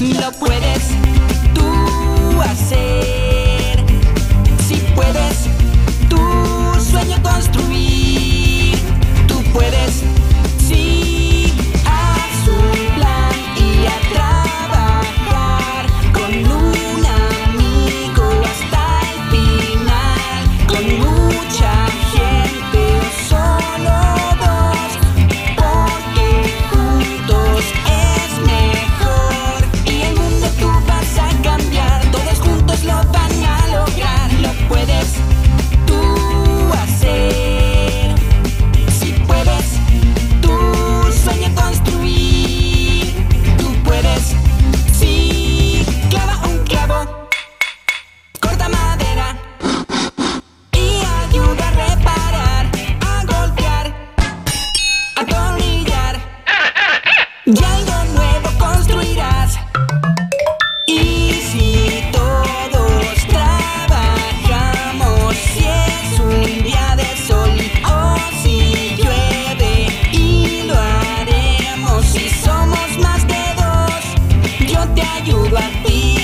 lo puedes. like.